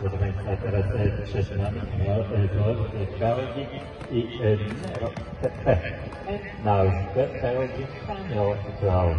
Proszę Państwa, teraz e, przed nami George Georgi i e, Nereo Pepe. Now, Georgi Samuel Joe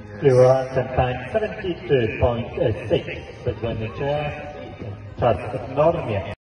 Nereo Pepe. Była ten time 72.6 when the czas w normie.